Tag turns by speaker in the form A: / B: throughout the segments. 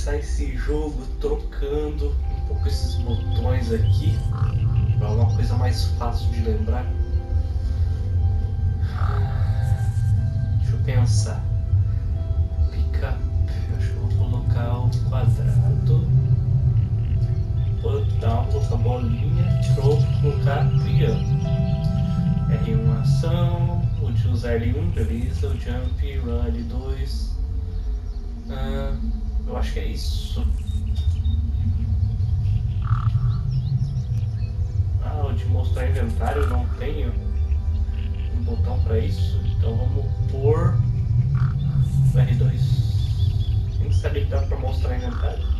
A: começar esse jogo trocando um pouco esses botões aqui para uma coisa mais fácil de lembrar. Deixa eu pensar. Pick up. Acho que vou colocar o quadrado. Put down, colocar bolinha. Throw, colocar triângulo. R1 ação, de usar L1, beleza, o jump, run L2. Ah, eu acho que é isso. Ah, o de mostrar inventário eu não tenho um botão para isso. Então vamos pôr o R2. Nem sabia que dá para mostrar inventário.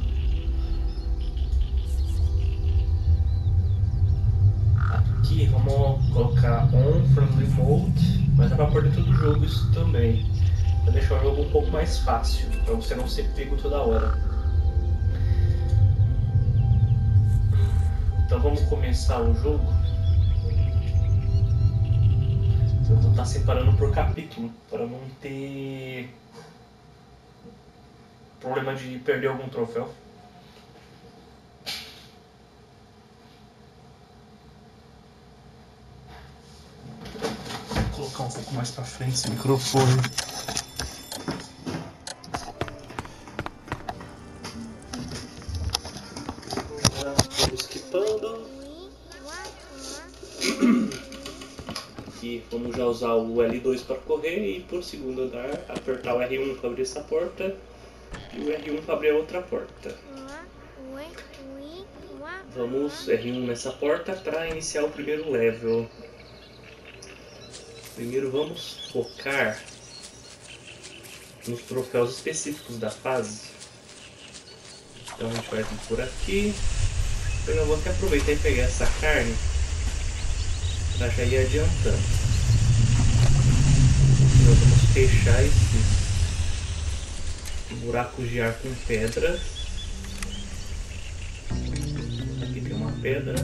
A: Aqui vamos colocar on friendly mode, mas dá pra pôr dentro do jogo isso também. Pra deixar o jogo um pouco mais fácil, pra você não ser pego toda hora. Então vamos começar o jogo. Eu vou estar separando por capítulo, para não ter problema de perder algum troféu. Vou colocar um pouco mais para frente esse microfone. Usar o L2 para correr e por segundo andar apertar o R1 para abrir essa porta e o R1 para abrir a outra porta. Vamos R1 nessa porta para iniciar o primeiro level. Primeiro vamos focar nos troféus específicos da fase. Então a gente vai vir por aqui. Eu vou até aproveitar e pegar essa carne para já ir adiantando. Nós vamos fechar esses buracos de ar com pedras. Aqui tem uma pedra.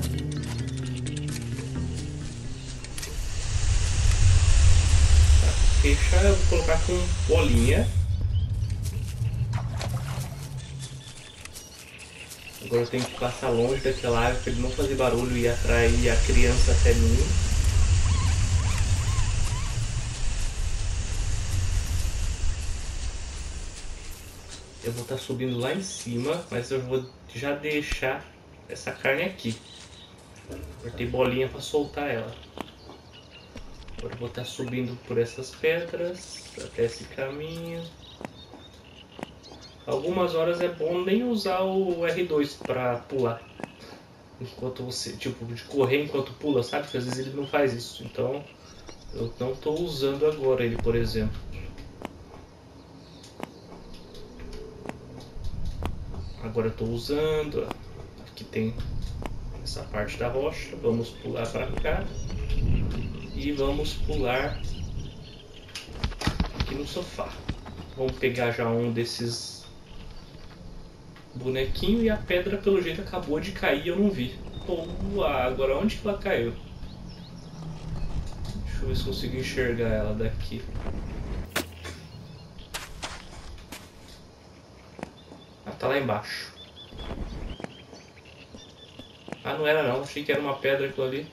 A: fechar, eu vou colocar com bolinha. Agora eu tenho que passar longe daquela área para ele não fazer barulho e atrair a criança até mim. Eu vou estar tá subindo lá em cima, mas eu vou já deixar essa carne aqui. Cortei bolinha para soltar ela. Agora eu vou estar subindo por essas pedras até esse caminho. Algumas horas é bom nem usar o R2 para pular. Enquanto você, tipo, de correr enquanto pula, sabe? Porque às vezes ele não faz isso. Então, eu não estou usando agora ele, por exemplo. Agora estou usando. Aqui tem essa parte da rocha. Vamos pular para cá e vamos pular aqui no sofá. Vamos pegar já um desses bonequinhos e a pedra pelo jeito acabou de cair eu não vi. Boa, agora onde que ela caiu? Deixa eu ver se consigo enxergar ela daqui. Tá lá embaixo. Ah, não era não. Achei que era uma pedra aquilo ali.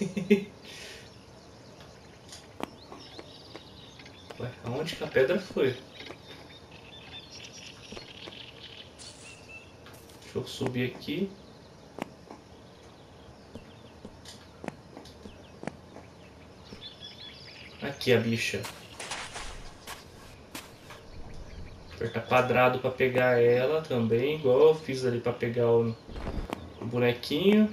A: Ué, aonde que a pedra foi? Deixa eu subir aqui. Aqui a bicha. Apertar quadrado para pegar ela também, igual eu fiz ali para pegar o, o bonequinho.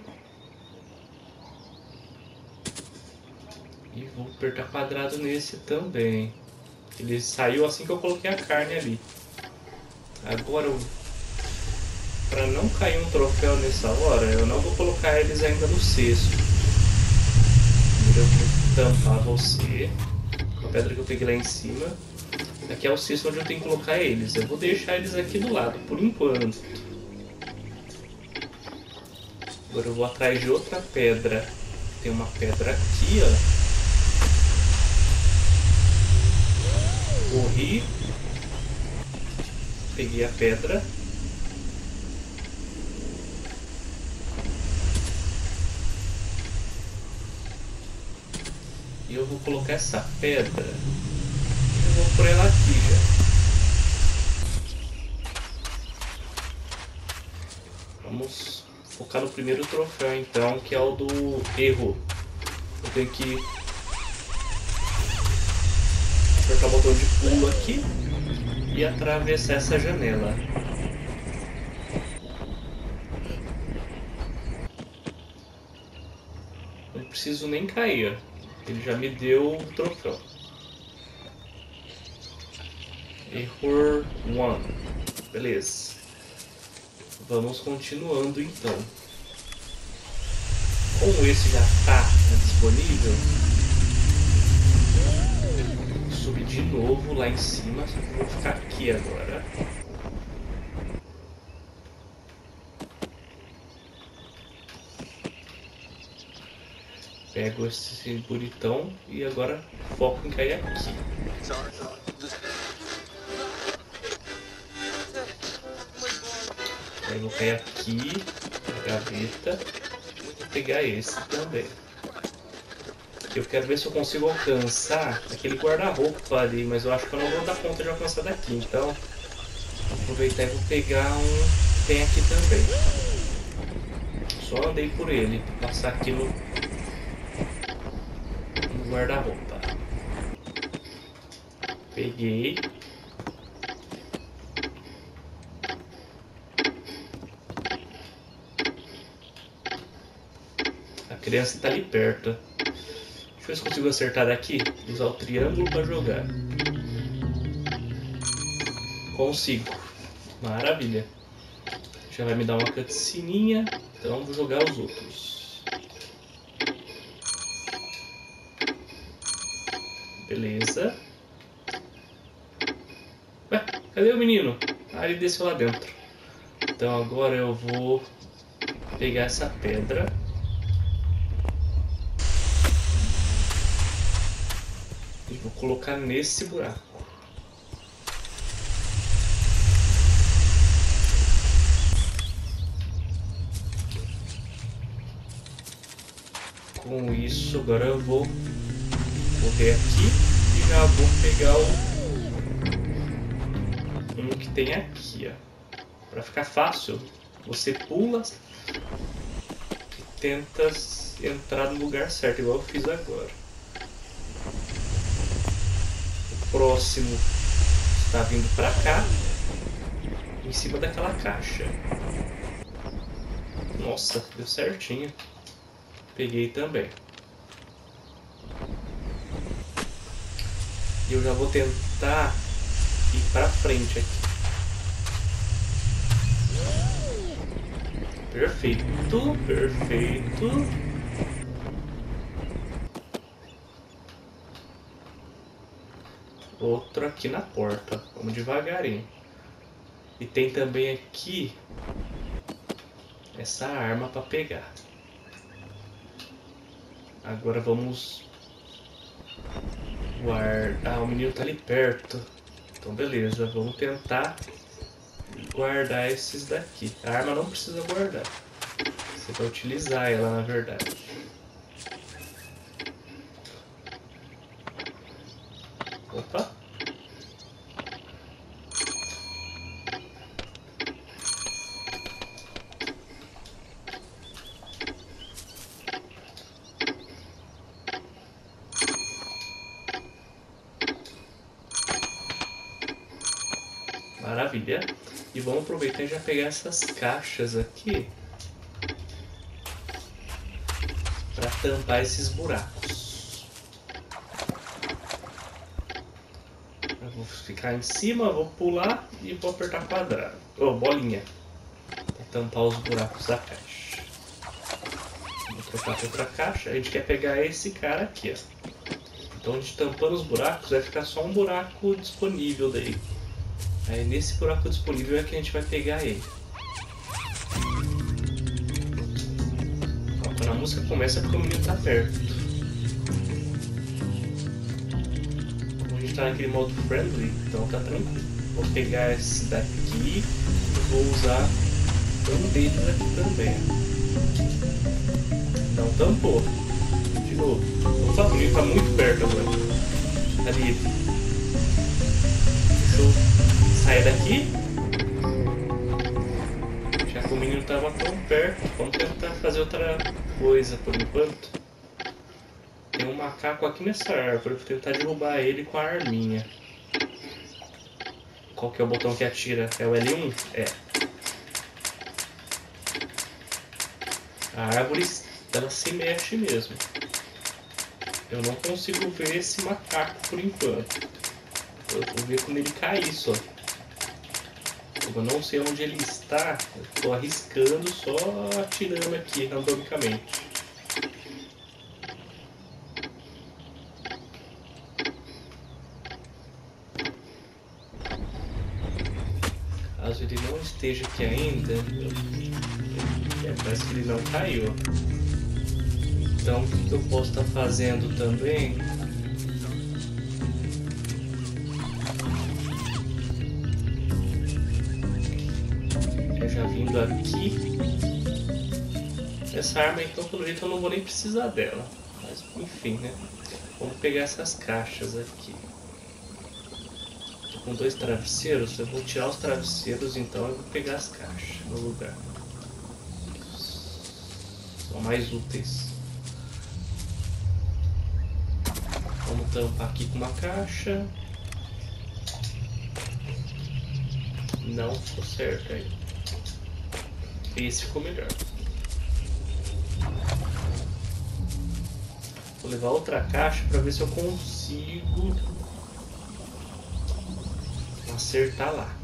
A: E vou apertar quadrado nesse também. Ele saiu assim que eu coloquei a carne ali. Agora, para não cair um troféu nessa hora, eu não vou colocar eles ainda no cesto. Eu vou tampar você com a pedra que eu peguei lá em cima. Aqui é o cesto onde eu tenho que colocar eles. Eu vou deixar eles aqui do lado, por enquanto. Agora eu vou atrás de outra pedra. Tem uma pedra aqui, ó. Corri. Peguei a pedra. E eu vou colocar essa pedra. Vamos focar no primeiro troféu então, que é o do erro. Eu tenho que apertar o botão de pulo aqui e atravessar essa janela. Não preciso nem cair, ele já me deu o troféu. Error 1. Beleza. Vamos continuando então. Como esse já está disponível, subir de novo lá em cima, só que vou ficar aqui agora. Pego esse bonitão e agora foco em cair aqui. Cair aqui, na gaveta, vou pegar esse também. Eu quero ver se eu consigo alcançar aquele guarda-roupa ali, mas eu acho que eu não vou dar conta de alcançar daqui, então vou aproveitar e vou pegar um tem aqui também. Só andei por ele, passar aqui no, no guarda-roupa. Peguei. Criança está ali perto. Deixa eu ver se consigo acertar daqui. Usar o triângulo para jogar. Consigo. Maravilha. Já vai me dar uma cutsceninha. Então vou jogar os outros. Beleza. Ué, cadê o menino? Ah, ele desceu lá dentro. Então agora eu vou pegar essa pedra. Vou colocar nesse buraco. Com isso, agora eu vou correr aqui e já vou pegar o um que tem aqui, ó. Para ficar fácil, você pula e tenta entrar no lugar certo, igual eu fiz agora próximo está vindo para cá, em cima daquela caixa. Nossa, deu certinho. Peguei também. E eu já vou tentar ir para frente aqui. Perfeito, perfeito. Outro aqui na porta. Vamos devagarinho. E tem também aqui essa arma para pegar. Agora vamos guardar. Ah, o menino tá ali perto. Então beleza, vamos tentar guardar esses daqui. A arma não precisa guardar. Você vai utilizar ela na verdade. Opa. Maravilha. E vamos aproveitar e já pegar essas caixas aqui para tampar esses buracos. ficar em cima, vou pular e vou apertar quadrado. Ou oh, bolinha. Pra tampar os buracos da caixa. Vou trocar para outra caixa. A gente quer pegar esse cara aqui, ó. Então a gente tampando os buracos vai ficar só um buraco disponível daí. Aí nesse buraco disponível é que a gente vai pegar ele. Quando a música começa é porque o menino tá perto. gente tá naquele modo friendly, então tá tranquilo. Vou pegar esse daqui e vou usar um deles aqui também. Não tampou. De novo. O Fabinho tá muito perto agora. Ali. Sair daqui. Já que o menino tava tão perto, vamos tentar fazer outra coisa por enquanto. Tem um macaco aqui nessa árvore. Vou tentar derrubar ele com a arminha. Qual que é o botão que atira? É o L1? É. A árvore, ela se mexe mesmo. Eu não consigo ver esse macaco por enquanto. Eu vou ver quando ele cair só. Eu não sei onde ele está, estou arriscando só atirando aqui randomicamente. Caso ele não esteja aqui ainda, eu... é, parece que ele não caiu. Então o que eu posso estar fazendo também? Aqui. Essa arma então pelo jeito eu não vou nem precisar dela. Mas enfim, né? Vamos pegar essas caixas aqui com dois travesseiros, eu vou tirar os travesseiros então eu vou pegar as caixas no lugar. São mais úteis. Vamos tampar aqui com uma caixa. Não ficou certo aí. Esse ficou melhor. Vou levar outra caixa para ver se eu consigo acertar lá.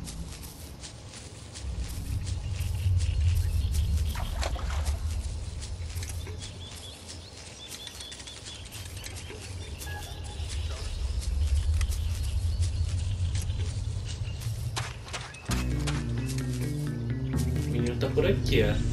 A: Tá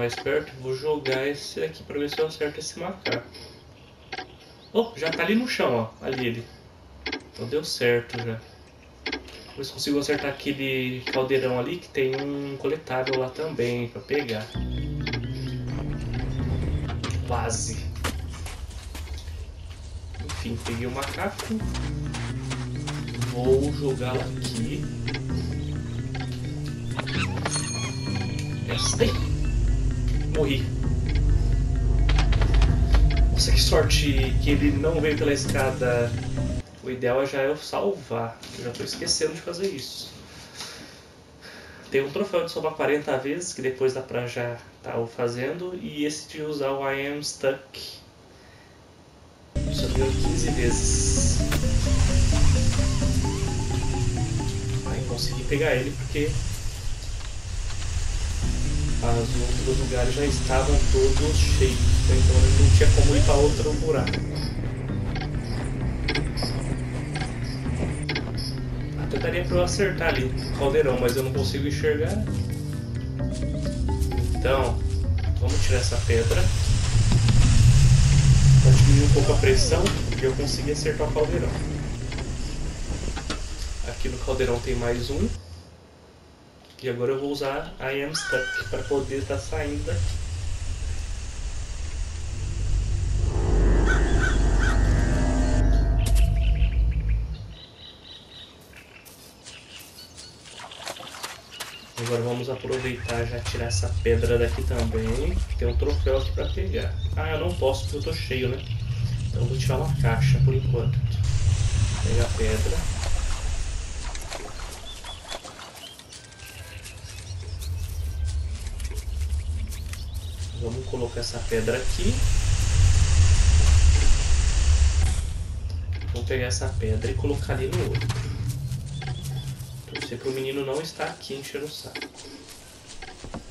A: mais perto, vou jogar esse aqui para ver se eu acerto esse macaco. Oh, já tá ali no chão, ó. Ali ele. Então deu certo já. Ver se consigo acertar aquele caldeirão ali que tem um coletável lá também para pegar. Quase. Enfim, peguei o macaco. Vou jogá-lo aqui. Essa daí. Morri. Nossa, que sorte que ele não veio pela escada o ideal já é eu salvar. Eu já estou esquecendo de fazer isso. Tem um troféu de salvar 40 vezes, que depois dá pra já tá fazendo. E esse de usar o I am stuck. Só deu 15 vezes. Aí consegui pegar ele porque os outros lugares já estavam todos cheios. Então não tinha como ir para outro buraco. daria pra eu acertar ali o caldeirão, mas eu não consigo enxergar. Então, vamos tirar essa pedra. Pra diminuir um pouco a pressão e eu conseguir acertar o caldeirão. Aqui no caldeirão tem mais um. E agora eu vou usar a am stuck para poder estar tá saindo daqui. Agora vamos aproveitar já tirar essa pedra daqui também. Tem um troféu aqui para pegar. Ah, eu não posso porque eu tô cheio, né? Então vou tirar uma caixa por enquanto. Pegar a pedra. Colocar essa pedra aqui. pegar essa pedra e colocar ali no outro. Torcer pro menino não estar aqui enchendo o saco.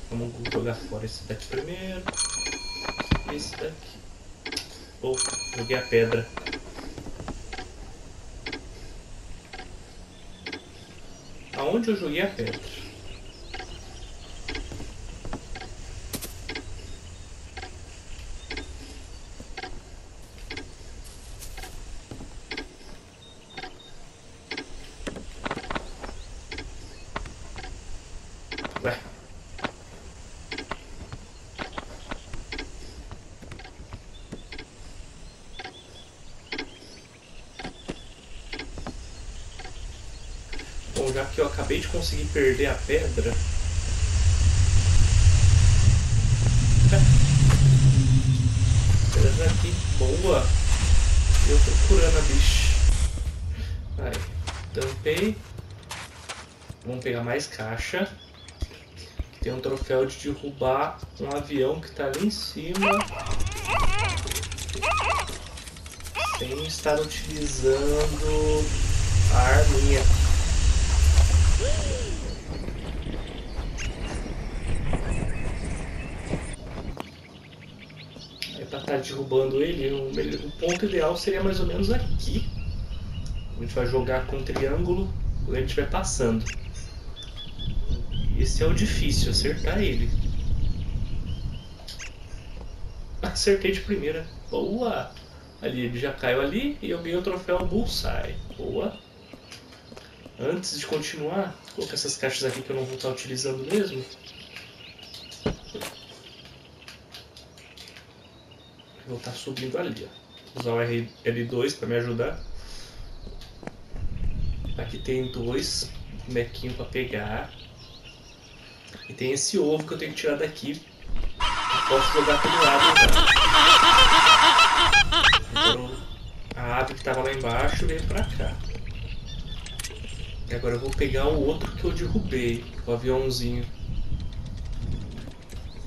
A: Vamos jogar fora esse daqui primeiro. Esse daqui. Oh, joguei a pedra. Aonde eu joguei a pedra? acabei de conseguir perder a pedra. Pedra aqui, boa. Eu procurando a bicha. Aí, tampei. Vamos pegar mais caixa. Tem um troféu de derrubar um avião que está ali em cima. Sem estar utilizando a arminha. É pra estar tá derrubando ele, o ponto ideal seria mais ou menos aqui. A gente vai jogar com um triângulo quando ele estiver passando. Esse é o difícil, acertar ele. Acertei de primeira. Boa! Ali, ele já caiu ali e eu ganhei o troféu Bullseye. Boa! Antes de continuar, vou colocar essas caixas aqui que eu não vou estar utilizando mesmo. Vou estar subindo ali, ó. Usar o L2 para me ajudar. Aqui tem dois mequinhos para pegar. E tem esse ovo que eu tenho que tirar daqui. Eu posso jogar aquele lado já. Então, a ave que estava lá embaixo veio para cá. E agora eu vou pegar o outro que eu derrubei, o aviãozinho.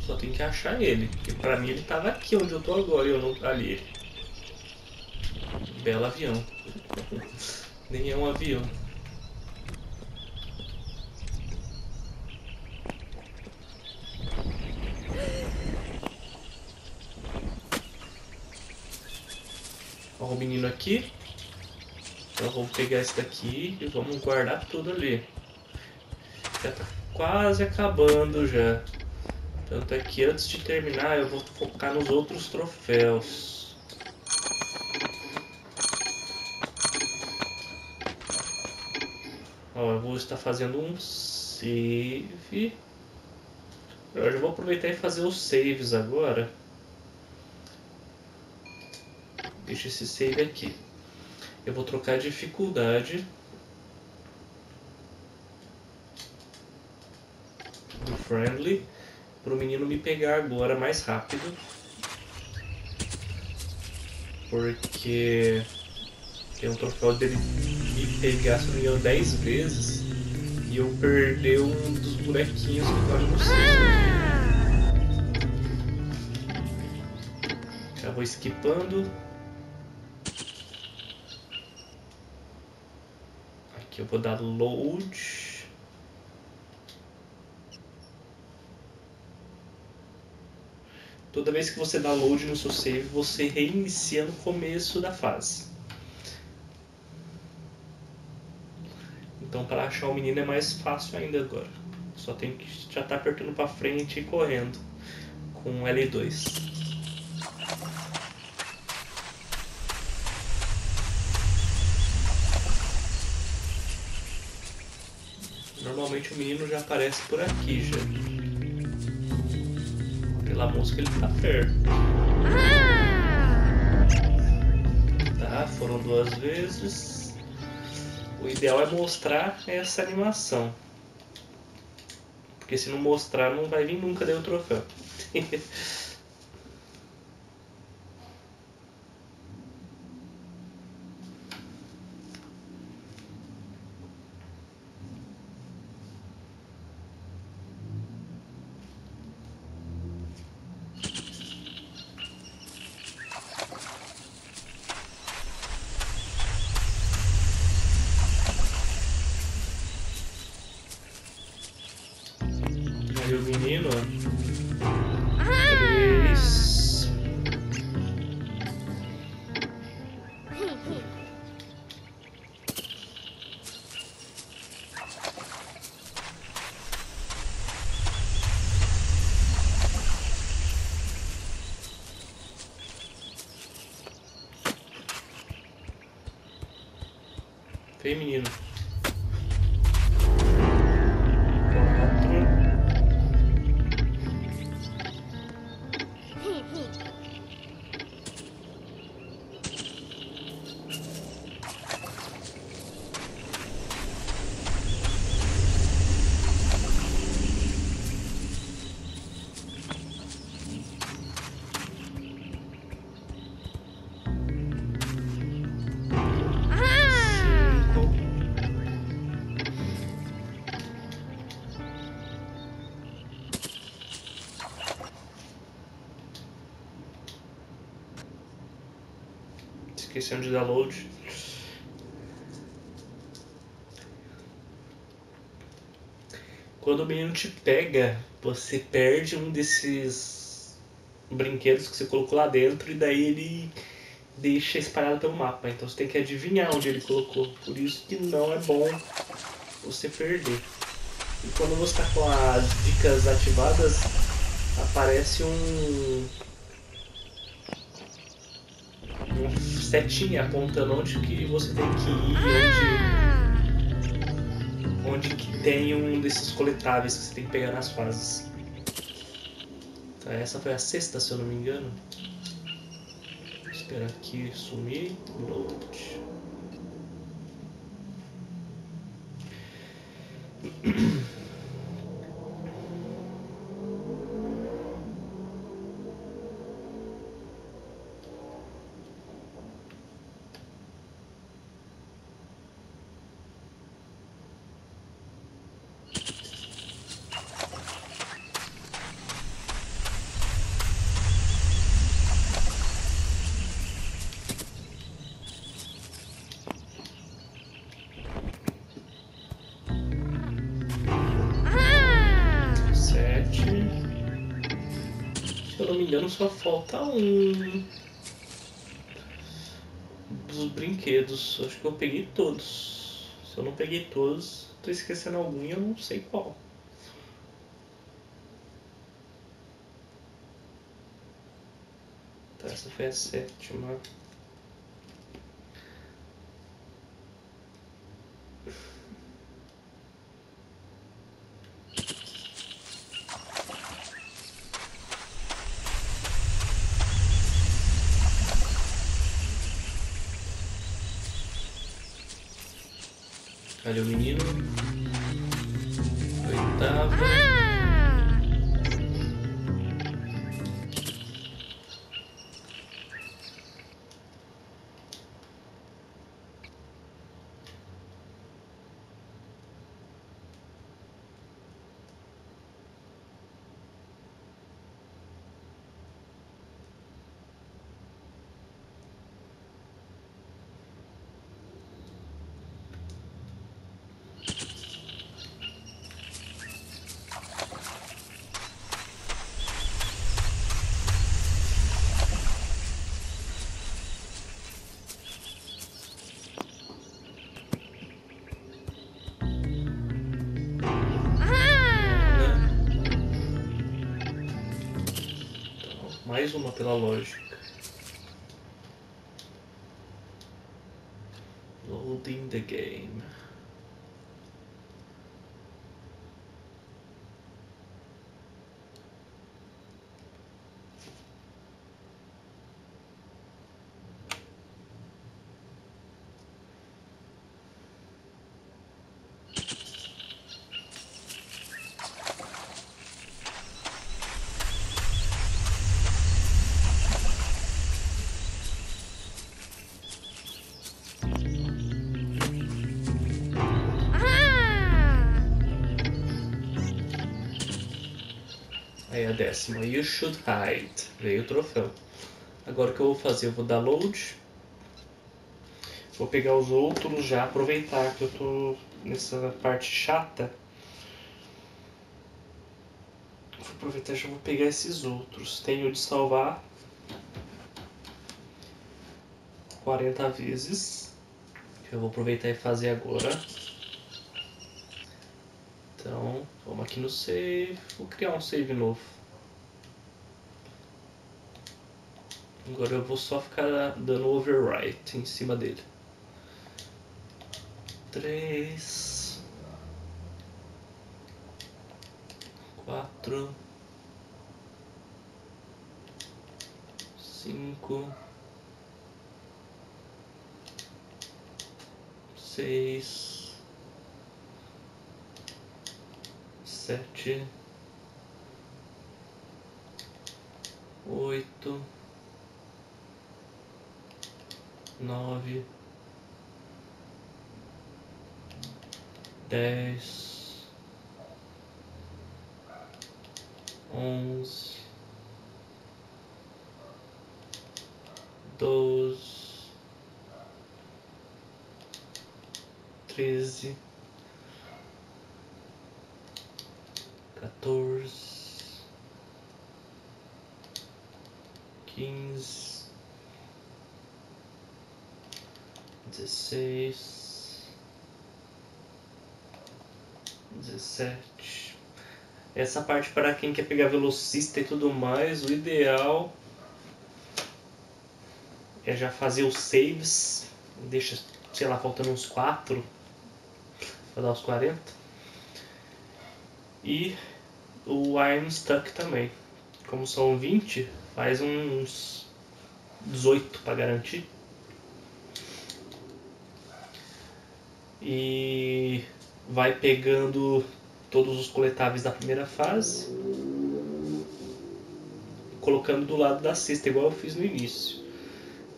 A: Só tem que achar ele, porque pra mim ele tava aqui onde eu tô agora e eu não ali. Belo avião. Nem é um avião. Olha o menino aqui. Vamos pegar esse daqui e vamos guardar tudo ali. Já tá quase acabando já. Tanto é que antes de terminar eu vou focar nos outros troféus. Ó, eu vou estar fazendo um save. Eu já vou aproveitar e fazer os saves agora. Deixa esse save aqui eu vou trocar dificuldade. Do friendly. Para o menino me pegar agora mais rápido. Porque tem um troféu dele me pegar se não me engano 10 vezes. E eu perder um dos bonequinhos que tá no centro já vou esquipando Aqui eu vou dar load. Toda vez que você dá load no seu save, você reinicia no começo da fase. Então para achar o menino é mais fácil ainda agora. Só tem que já estar tá apertando para frente e correndo com L2. O menino já aparece por aqui já. Pela música ele tá perto. Tá, foram duas vezes. O ideal é mostrar essa animação. Porque se não mostrar não vai vir nunca daí o troféu. Esquecendo de dar load. Quando o menino te pega, você perde um desses brinquedos que você colocou lá dentro e daí ele deixa espalhado pelo mapa. Então você tem que adivinhar onde ele colocou. Por isso que não é bom você perder. E quando você está com as dicas ativadas, aparece um, um setinha apontando onde que você tem que ir, onde, onde que tem um desses coletáveis que você tem que pegar nas fases. Tá, essa foi a sexta, se eu não me engano. Vou esperar aqui sumir. Load. engano, só falta um dos brinquedos. Acho que eu peguei todos. Se eu não peguei todos, tô esquecendo algum e eu não sei qual. Tá, essa foi a sétima. Cadê mais uma pela lógica. Loading the game. Décima, You Should Hide. Veio o troféu. Agora o que eu vou fazer? Eu vou dar load. Vou pegar os outros já, aproveitar que eu tô nessa parte chata. vou aproveitar já vou pegar esses outros. Tenho de salvar 40 vezes. Eu vou aproveitar e fazer agora. Então, vamos aqui no save. Vou criar um save novo. Agora eu vou só ficar dando overwrite em cima dele. 3 4 5 6 7 8 9 dez, onze, doze, treze, quatorze, quinze, dezesseis. 17. Essa parte para quem quer pegar velocista e tudo mais, o ideal é já fazer os saves. Deixa, sei lá, faltando uns 4 para dar os 40. E o Iron Stuck também. Como são 20, faz uns 18 para garantir. E vai pegando todos os coletáveis da primeira fase, colocando do lado da cesta, igual eu fiz no início.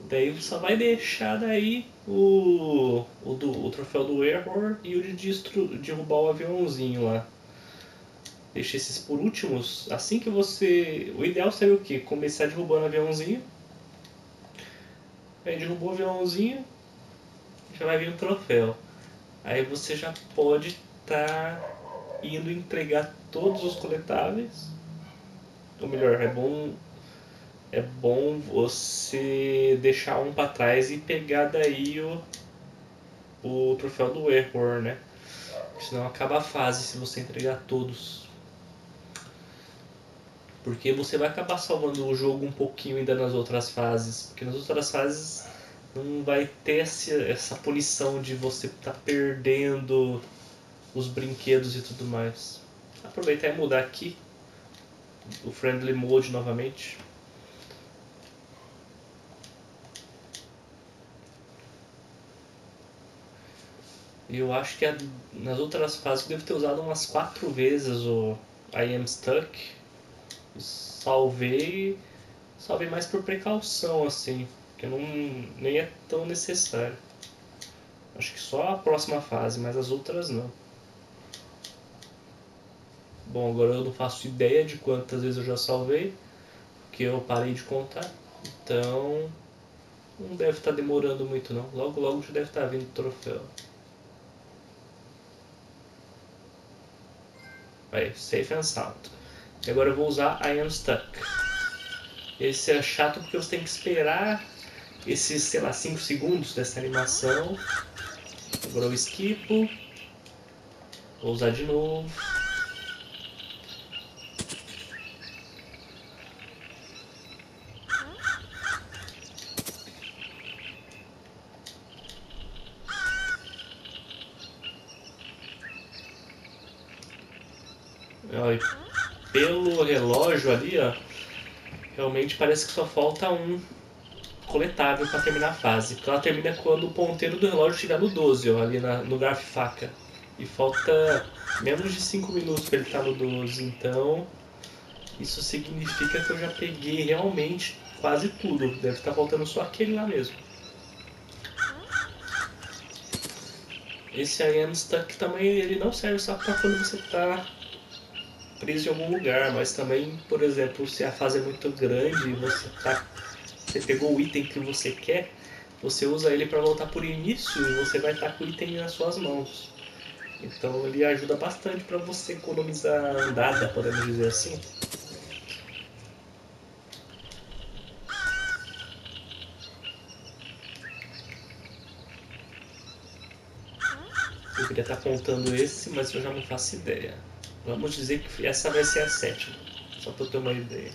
A: Daí só vai deixar daí o, o, do, o troféu do Error e o de destru, derrubar o aviãozinho lá. Deixa esses por últimos. Assim que você. O ideal seria o quê? Começar derrubando o aviãozinho. Aí derrubou o aviãozinho, já vai vir o troféu aí você já pode estar tá indo entregar todos os coletáveis. Ou melhor, é bom é bom você deixar um para trás e pegar daí o, o troféu do error, né? Senão acaba a fase se você entregar todos. Porque você vai acabar salvando o jogo um pouquinho ainda nas outras fases. Porque nas outras fases não vai ter essa, essa punição de você estar tá perdendo os brinquedos e tudo mais. Aproveitar e mudar aqui o Friendly Mode novamente. Eu acho que nas outras fases eu devo ter usado umas quatro vezes o I Am Stuck. Salvei. Salvei mais por precaução, assim não, nem é tão necessário. Acho que só a próxima fase, mas as outras não. Bom, agora eu não faço ideia de quantas vezes eu já salvei, porque eu parei de contar. Então, não deve estar demorando muito não. Logo, logo já deve estar vindo o troféu. Aí, safe and sound. E agora eu vou usar I am stuck. Esse é chato porque você tem que esperar esses, sei lá, 5 segundos dessa animação. Agora eu esquipo. Vou usar de novo. pelo relógio ali, ó, realmente parece que só falta um coletável para terminar a fase. Ela termina quando o ponteiro do relógio estiver no 12, ó, ali na, no garfo faca. E falta menos de 5 minutos para ele estar no 12, então isso significa que eu já peguei realmente quase tudo. Deve estar faltando só aquele lá mesmo. Esse I am stuck também ele não serve só para quando você está preso em algum lugar, mas também, por exemplo, se a fase é muito grande e você está você pegou o item que você quer, você usa ele para voltar por início e você vai estar com o item nas suas mãos. Então ele ajuda bastante para você economizar andada, podemos dizer assim. Eu queria estar contando esse, mas eu já não faço ideia. Vamos dizer que essa vai ser a sétima, só para eu ter uma ideia.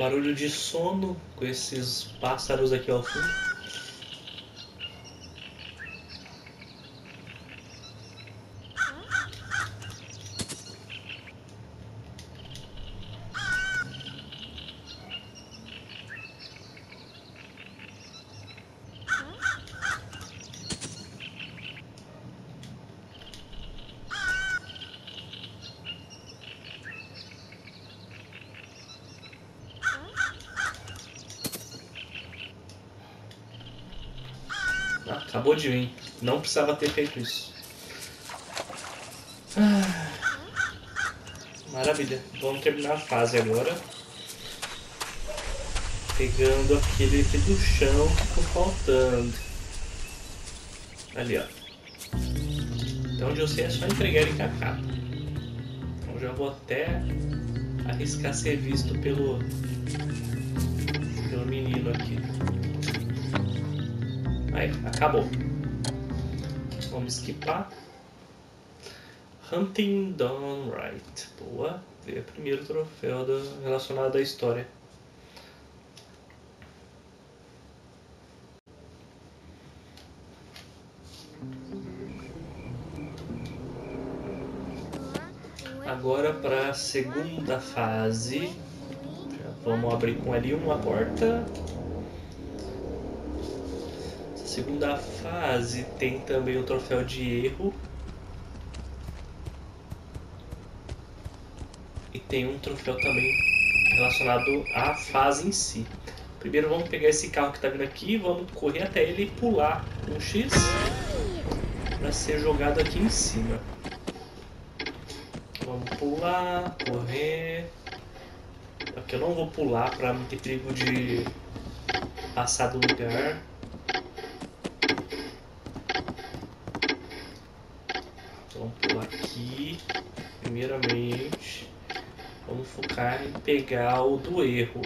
A: Barulho de sono com esses pássaros aqui ao fundo. Ah, acabou de vir. Não precisava ter feito isso. Ah, maravilha. Vamos terminar a fase agora. Pegando aquele aqui do chão que ficou faltando. Ali, ó. Então onde eu sei é só entregar em cacata. Então já vou até arriscar ser visto pelo, pelo menino aqui. Aí, acabou. Vamos skipar. Hunting Done Right. Boa. O primeiro troféu do, relacionado à história. Agora para a segunda fase. Vamos abrir com ali uma porta. Segunda fase tem também o troféu de erro. E tem um troféu também relacionado à fase em si. Primeiro vamos pegar esse carro que está vindo aqui, vamos correr até ele e pular um X para ser jogado aqui em cima. Vamos pular, correr. Aqui eu não vou pular para não ter perigo de passar do lugar. Vamos pular aqui. Primeiramente, vamos focar em pegar o do erro.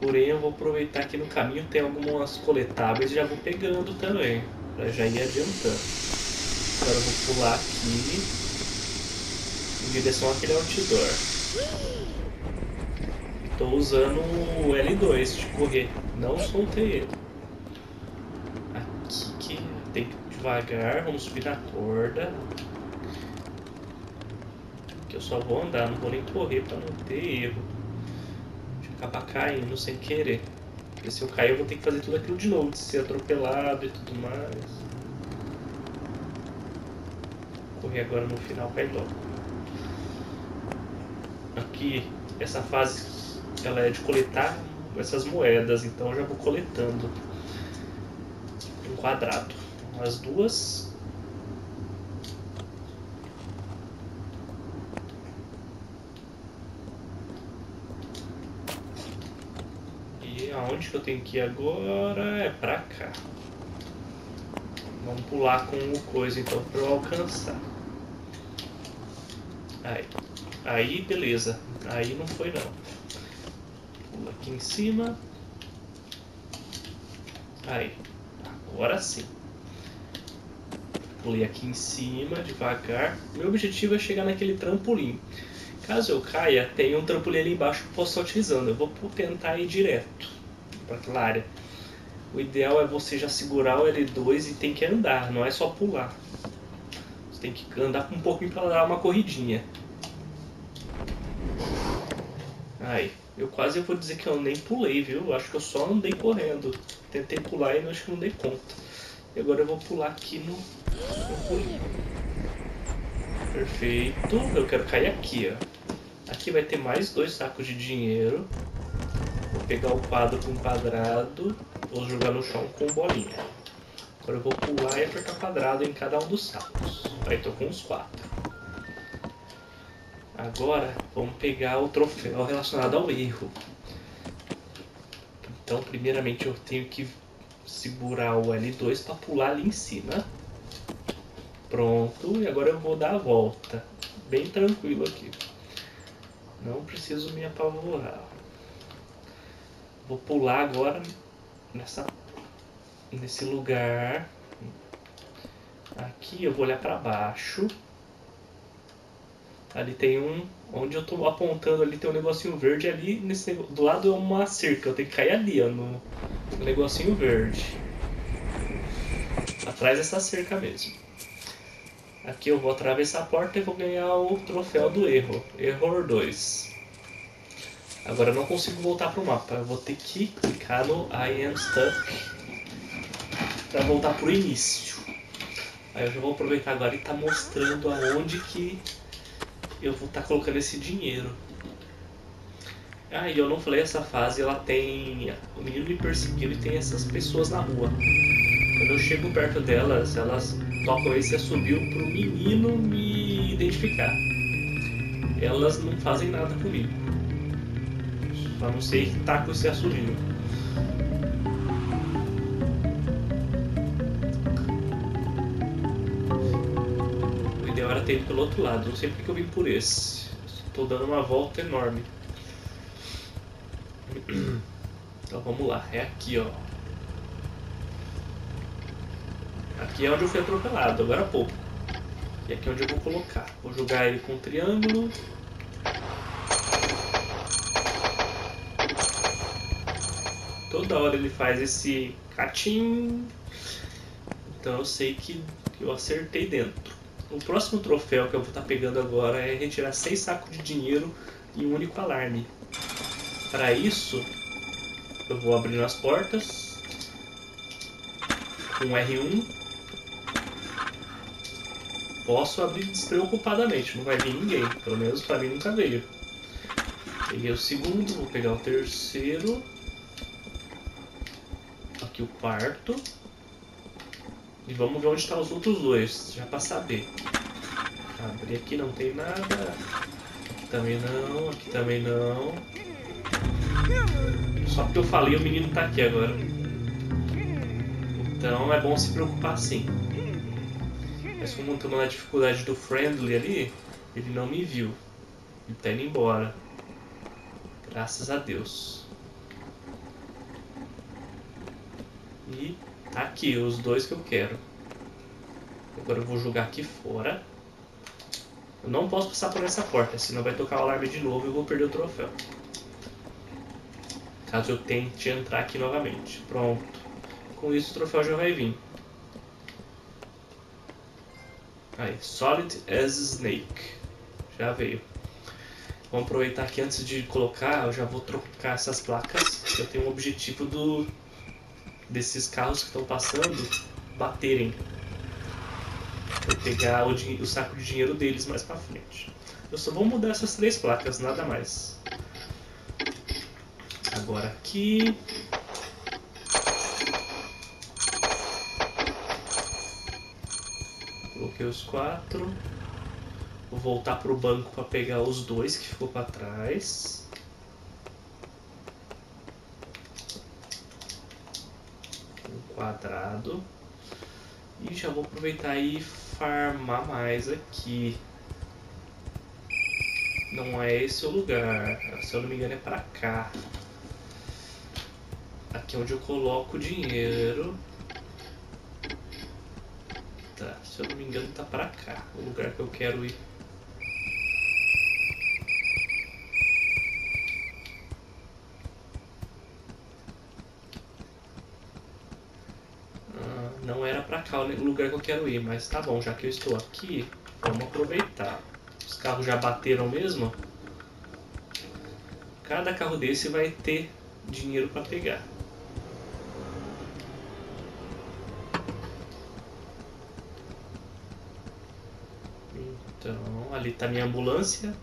A: Porém, eu vou aproveitar que no caminho tem algumas coletáveis e já vou pegando também, para já ir adiantando. Agora eu vou pular aqui em direção àquele outdoor. Estou usando o L2 de correr, não soltei ele. Aqui que tem que devagar, vamos subir na corda. Só vou andar, não vou nem correr para não ter erro acabar caindo sem querer. Porque se eu cair eu vou ter que fazer tudo aquilo de novo, de ser atropelado e tudo mais. Correr agora no final cai logo. Aqui, essa fase ela é de coletar essas moedas, então eu já vou coletando um quadrado. As duas aonde que eu tenho que ir agora? É pra cá. Vamos pular com o coisa então pra eu alcançar. Aí. Aí, beleza. Aí não foi não. Pula aqui em cima. Aí, agora sim. Pulei aqui em cima, devagar. Meu objetivo é chegar naquele trampolim. Caso eu caia, tem um trampolim ali embaixo que eu posso estar utilizando. Eu vou tentar ir direto área. O ideal é você já segurar o L2 e tem que andar, não é só pular. Você tem que andar um pouquinho para dar uma corridinha. Aí, eu quase vou dizer que eu nem pulei, viu? Acho que eu só andei correndo. Tentei pular e acho que não dei conta. E agora eu vou pular aqui no Perfeito. Eu quero cair aqui, ó. Aqui vai ter mais dois sacos de dinheiro. Pegar o quadro com quadrado. Vou jogar no chão com bolinha. Agora eu vou pular e apertar quadrado em cada um dos sacos. Aí tô com uns quatro. Agora vamos pegar o troféu relacionado ao erro. Então primeiramente eu tenho que segurar o L2 para pular ali em cima. Pronto, e agora eu vou dar a volta. Bem tranquilo aqui. Não preciso me apavorar. Vou pular agora nessa, nesse lugar. Aqui eu vou olhar para baixo. Ali tem um. Onde eu tô apontando ali tem um negocinho verde ali. Nesse, do lado é uma cerca. Eu tenho que cair ali, ó, no, no negocinho verde. Atrás dessa cerca mesmo. Aqui eu vou atravessar a porta e vou ganhar o troféu do erro. Error 2. Agora eu não consigo voltar pro mapa. Eu vou ter que clicar no I am stuck para voltar pro início. Aí eu já vou aproveitar agora e tá mostrando aonde que eu vou estar tá colocando esse dinheiro. Ah, e eu não falei, essa fase ela tem o menino me perseguindo e tem essas pessoas na rua. Quando eu chego perto delas, elas tocam esse assobio pro menino me identificar. Elas não fazem nada comigo. A não ser que tá com esse assobio. ter ido pelo outro lado. Não sei porque eu vim por esse. Estou dando uma volta enorme. Então vamos lá. É aqui, ó. Aqui é onde eu fui atropelado, agora há pouco. E aqui é onde eu vou colocar. Vou jogar ele com um triângulo. Toda hora ele faz esse catim. Então eu sei que eu acertei dentro. O próximo troféu que eu vou estar tá pegando agora é retirar 6 sacos de dinheiro em um único alarme. Para isso, eu vou abrir as portas com R1. Posso abrir despreocupadamente, não vai vir ninguém, pelo menos para mim nunca veio. Peguei o segundo, vou pegar o terceiro. Aqui o. E vamos ver onde estão tá os outros dois, já para saber. Abrir aqui não tem nada. Aqui também não, aqui também não. Só porque eu falei, o menino tá aqui agora. Então é bom se preocupar sim. Mas como estamos na dificuldade do friendly ali, ele não me viu. Ele tá indo embora. Graças a Deus. E Aqui, os dois que eu quero. Agora eu vou jogar aqui fora. Eu não posso passar por essa porta, senão vai tocar o alarme de novo e eu vou perder o troféu. Caso eu tente entrar aqui novamente. Pronto. Com isso o troféu já vai vir. Aí, Solid as Snake. Já veio. Vamos aproveitar aqui antes de colocar, eu já vou trocar essas placas. Eu tenho um objetivo do desses carros que estão passando baterem. Vou pegar o, o, saco de dinheiro deles mais pra frente. Eu só vou mudar essas três placas, nada mais. Agora aqui. Coloquei os quatro. Vou voltar pro banco para pegar os dois que ficou para trás. Quadrado. E já vou aproveitar e farmar mais aqui. Não é esse o lugar. Se eu não me engano é pra cá. Aqui é onde eu coloco o dinheiro. Tá, se eu não me engano tá pra cá, o lugar que eu quero ir. Ah, não era pra cá o lugar que eu quero ir, mas tá bom, já que eu estou aqui, vamos aproveitar. Os carros já bateram mesmo? Cada carro desse vai ter dinheiro para pegar. Então, ali está minha ambulância.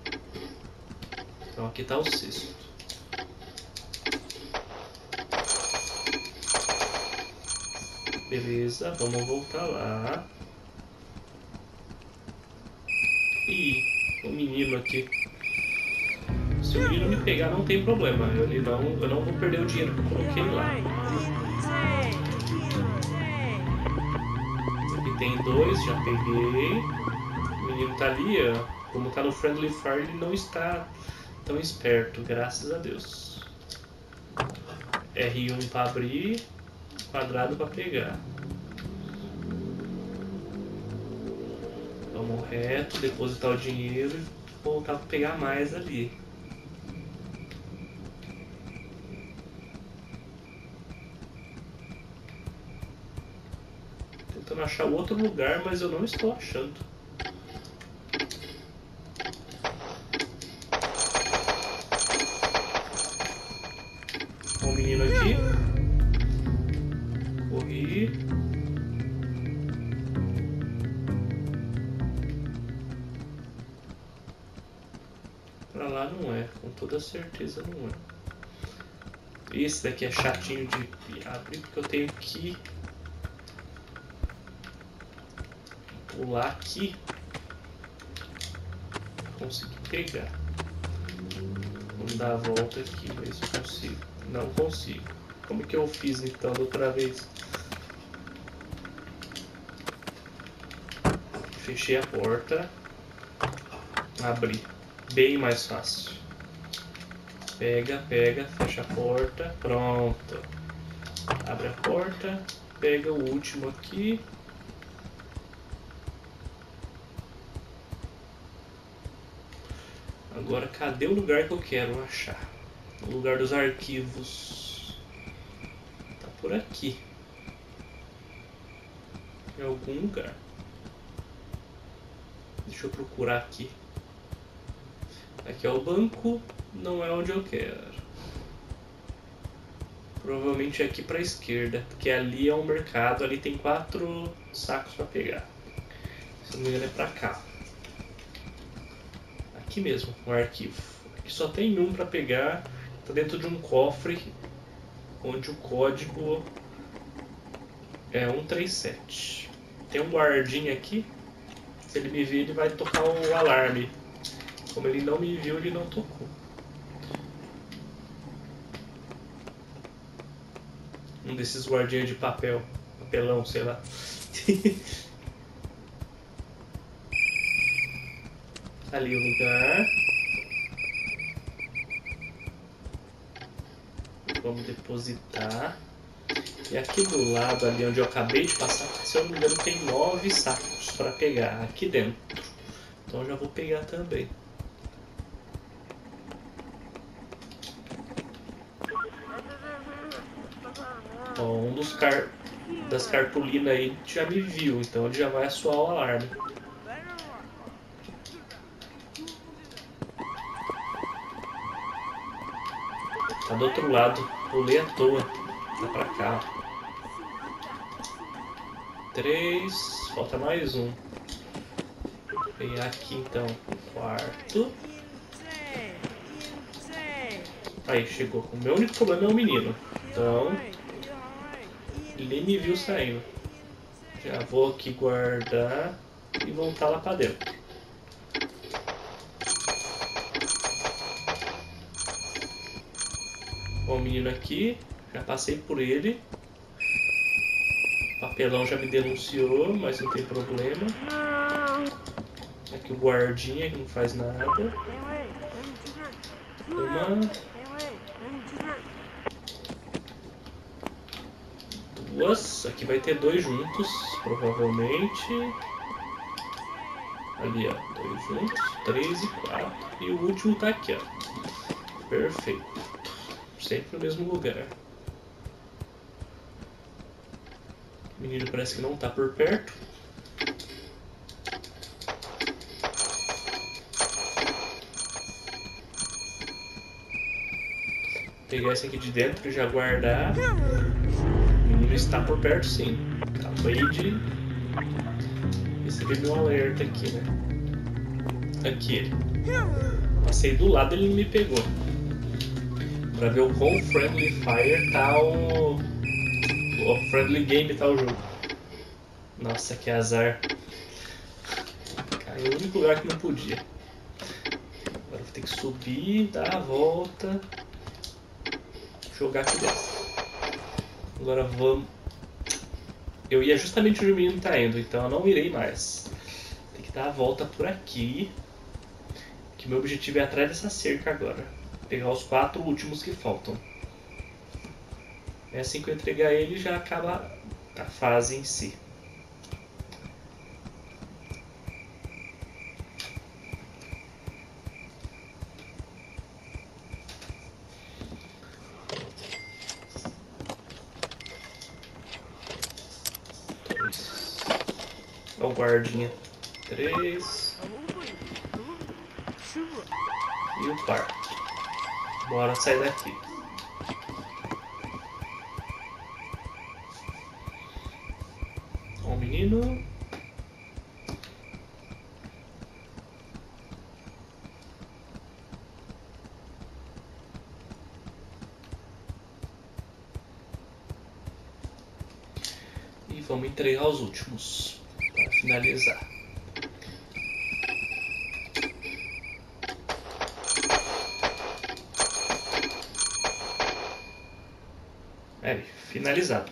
A: Então aqui está o cesto. Beleza, vamos voltar lá. Ih, o menino aqui. Se o menino me pegar, não tem problema. Eu, não, eu não vou perder o dinheiro que eu coloquei lá. Aqui tem dois, já peguei. O menino tá ali, ó. Como tá no Friendly Fire, ele não está tão esperto, graças a Deus. R1 para abrir, quadrado para pegar. Vamos reto, depositar o dinheiro e voltar para pegar mais ali. tentando achar outro lugar, mas eu não estou achando. Certeza não é. Esse daqui é chatinho de abrir porque eu tenho que pular aqui, consegui pegar. Vamos dar a volta aqui, ver se consigo. Não consigo. Como que eu fiz então da outra vez? Fechei a porta. Abri. Bem mais fácil. Pega, pega, fecha a porta. Pronto. Abre a porta. Pega o último aqui. Agora, cadê o lugar que eu quero achar? O lugar dos arquivos. Tá por aqui. Em algum lugar. Deixa eu procurar aqui. Aqui é o banco, não é onde eu quero. Provavelmente é aqui para a esquerda, porque ali é um mercado, ali tem quatro sacos para pegar. Se não me engano é para cá aqui mesmo, um arquivo. Aqui só tem um para pegar, está dentro de um cofre onde o código é 137. Tem um guardinha aqui, se ele me vir ele vai tocar o alarme. Como ele não me viu, ele não tocou. Um desses guardinhas de papel, papelão, sei lá. ali o lugar. Vamos depositar. E aqui do lado, ali onde eu acabei de passar, se eu não me engano, tem nove sacos para pegar aqui dentro. Então já vou pegar também. Ó, um dos car das cartolinas aí já me viu, então ele já vai soar o alarme. Tá do outro lado. Pulei à toa. Tá pra cá. Três. Falta mais um. Vou aqui então. Quarto. Aí, chegou. O meu único problema é o menino. Então. Ele me viu saindo. Já vou aqui guardar e voltar lá pra dentro. Ó, o menino aqui, já passei por ele. O papelão já me denunciou, mas não tem problema. Aqui o guardinha que não faz nada. Uma. Duas. Aqui vai ter dois juntos, provavelmente. Ali, ó. Dois juntos. Três e quatro. E o último tá aqui, ó. Perfeito. Sempre no mesmo lugar. O menino parece que não tá por perto. Pegar esse aqui de dentro e já guardar. O está por perto sim. Acabei de receber meu alerta aqui, né? Aqui. Passei do lado ele me pegou. Pra ver o quão friendly fire tá o. O friendly game tá o jogo. Nossa, que azar. Caiu no único lugar que não podia. Agora vou ter que subir, dar a volta jogar aqui dentro. Agora vamos. Eu ia justamente onde o menino tá indo, então eu não irei mais. Tem que dar a volta por aqui. Que meu objetivo é atrás dessa cerca agora. Pegar os quatro últimos que faltam. É assim que eu entregar ele já acaba a fase em si. Guardinha. Três. E o par. Bora sair daqui. Um menino. E vamos entregar os últimos finalizar. É, finalizado.